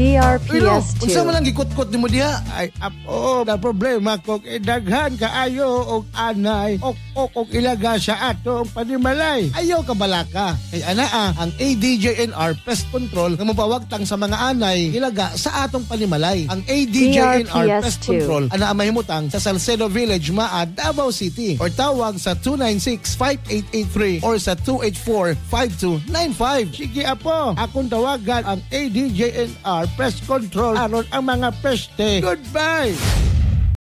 Pero, DRPS2. unsa man lang gikut-kut nimo diha? Ay, apo, na problema ko kay daghan kaayo og anay ok ok og ilaga sa atong panimalay. Ayaw ka balaka. Kay ana ah, ang ADJNR Pest Control nga mapawagtang sa mga anay ilaga sa atong panimalay. Ang ADJNR Pest DRPS2. Control ana ang mahimutang sa Salcedo Village, Maa, Davao City or tawag sa 296-5883 or sa 284-5295. Sige apo, akong tawagan ang ADJNR Pest Control aron ang mga peste. Goodbye!